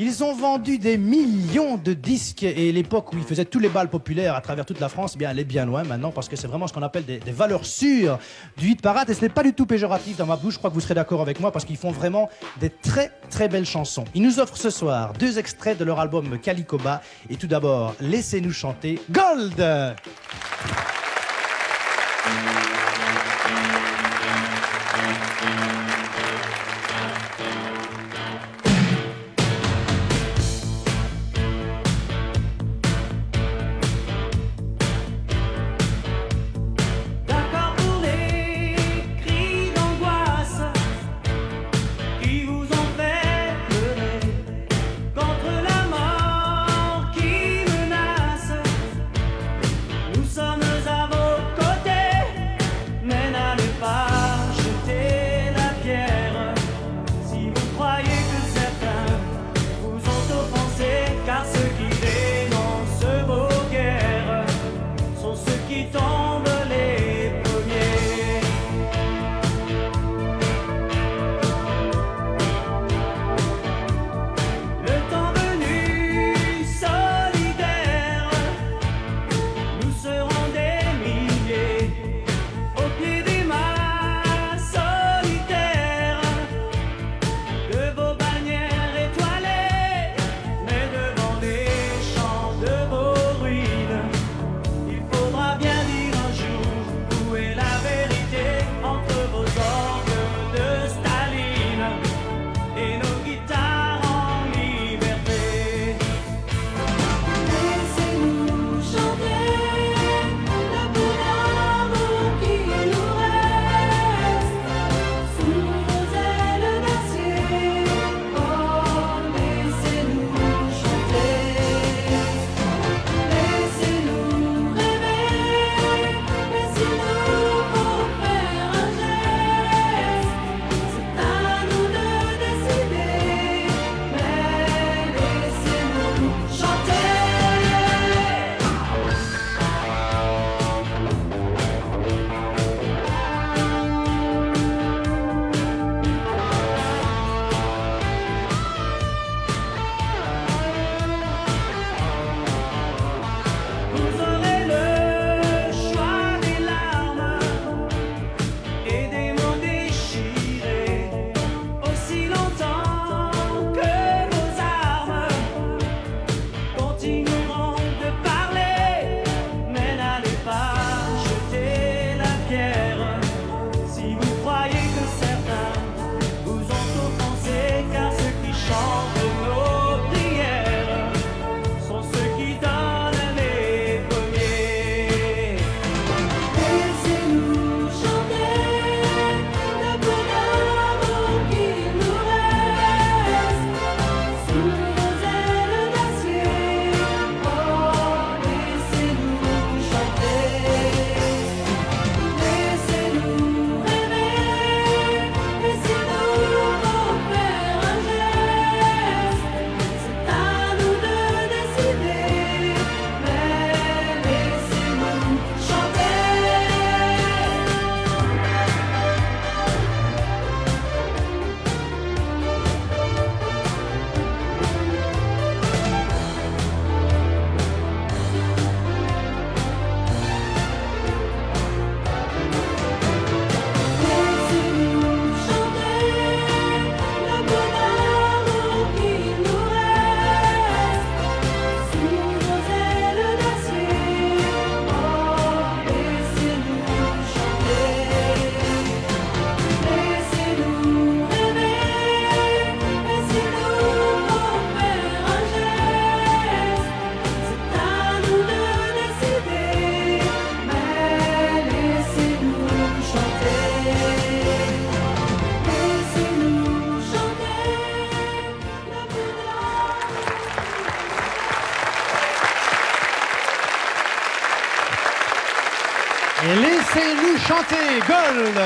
Ils ont vendu des millions de disques et l'époque où ils faisaient tous les balles populaires à travers toute la France, eh bien, elle est bien loin maintenant parce que c'est vraiment ce qu'on appelle des, valeurs sûres du hit parade et ce n'est pas du tout péjoratif dans ma bouche. Je crois que vous serez d'accord avec moi parce qu'ils font vraiment des très très belles chansons. Ils nous offrent ce soir deux extraits de leur album Calicoba et tout d'abord, laissez-nous chanter Gold. Laissez-nous chanter Gold.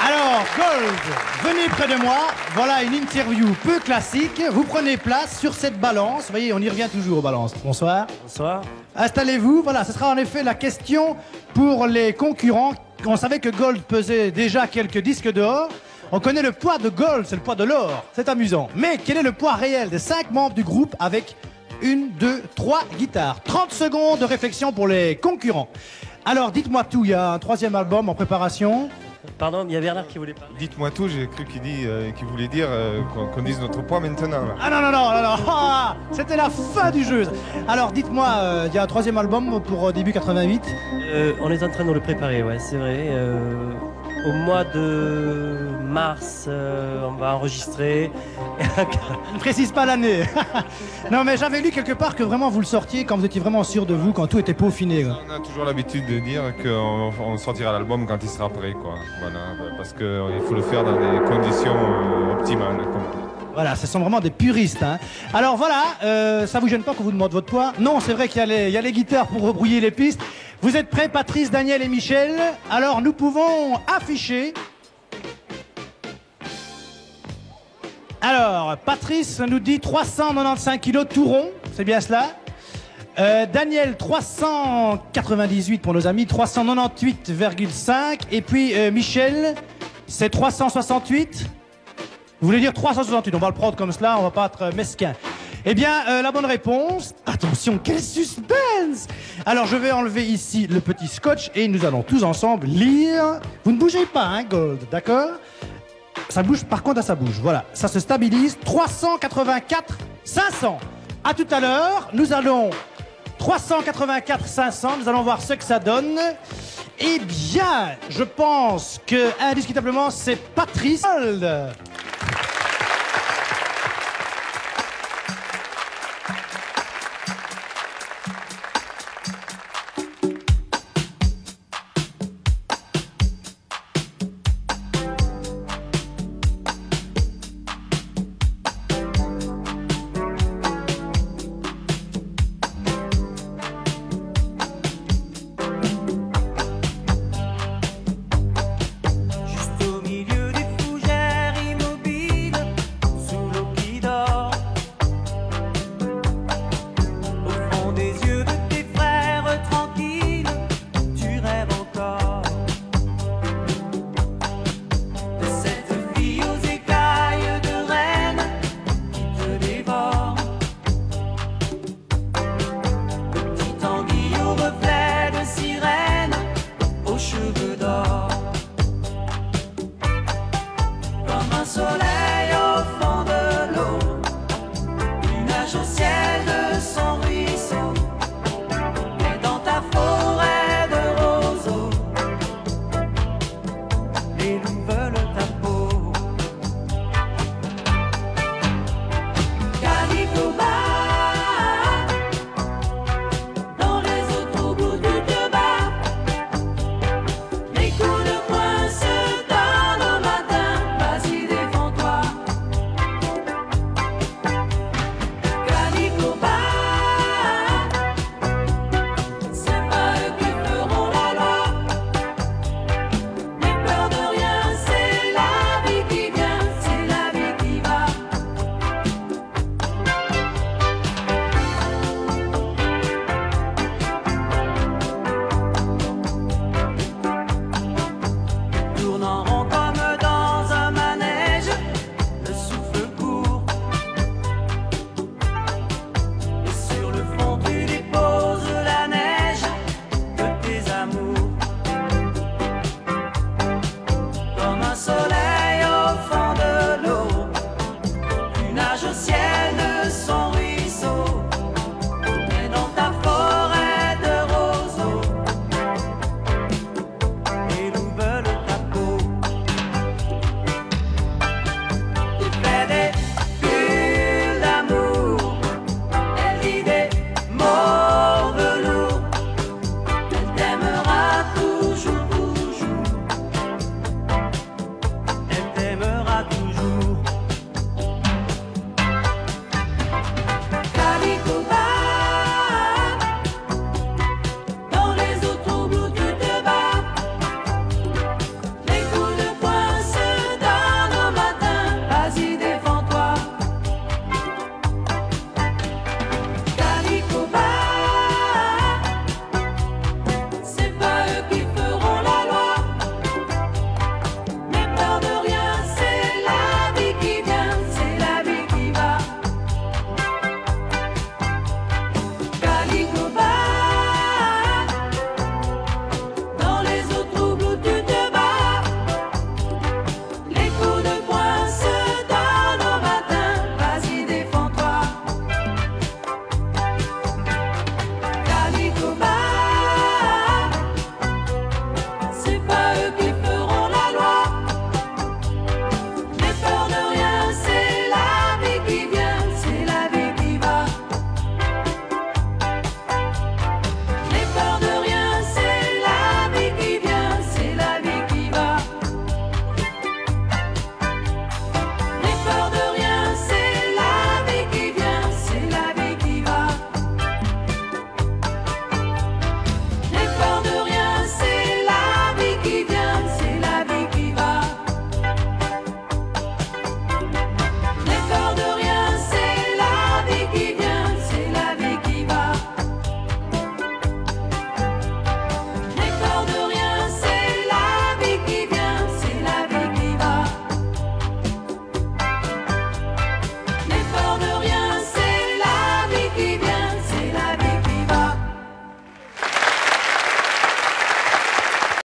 Alors, Gold, venez près de moi. Voilà une interview peu classique. Vous prenez place sur cette balance. Vous voyez, on y revient toujours aux balances. Bonsoir. Bonsoir. Installez-vous. Voilà, ce sera en effet la question pour les concurrents. On savait que Gold pesait déjà quelques disques dehors. On connaît le poids de Gold, c'est le poids de l'or. C'est amusant. Mais quel est le poids réel des cinq membres du groupe avec une, deux, trois guitares? 30 secondes de réflexion pour les concurrents. Alors, dites-moi tout, il y a un troisième album en préparation. Pardon, il y a Bernard qui voulait parler. Dites-moi tout, j'ai cru qu'il dit, euh, qu'il voulait dire euh, qu'on qu'on dise notre poids maintenant. là. Ah non, non, non, non, non, ah, c'était la fin du jeu. Alors, dites-moi, euh, il y a un troisième album pour euh, début 88. Euh, on est en train de le préparer, ouais, c'est vrai. Euh, au mois de mars, euh, on va enregistrer. Ne précise pas l'année. non, mais j'avais lu quelque part que vraiment vous le sortiez quand vous étiez vraiment sûr de vous, quand tout était peaufiné. quoi. On a toujours l'habitude de dire qu'on on sortira l'album quand il sera prêt, quoi. Voilà, parce qu'il faut le faire dans des conditions euh, optimales. comme- Voilà, ce sont vraiment des puristes. hein. Alors voilà, euh, ça vous gêne pas qu'on vous demande votre poids? Non, c'est vrai qu'il y, a les- il y a les guitares pour rebrouiller les pistes. Vous êtes prêts, Patrice, Daniel et Michel? Alors nous pouvons afficher. Alors, Patrice nous dit 395 kilos tout rond, c'est bien cela Euh, Daniel, 398 pour nos amis, 398,5. Et puis euh, Michel, c'est 368 vous voulez dire 368 On va le prendre comme cela, on va pas être mesquin. Eh bien, euh, la bonne réponse. Attention, quel suspense Alors, je vais enlever ici le petit scotch et nous allons tous ensemble lire. Vous ne bougez pas, hein, Gold, d'accord? Ça bouge, par contre, ça bouge. Voilà, ça se stabilise. 384 500. À tout à l'heure. Nous allons 384 500. Nous allons voir ce que ça donne. Eh bien, je pense que indiscutablement, c'est Patrice Gold.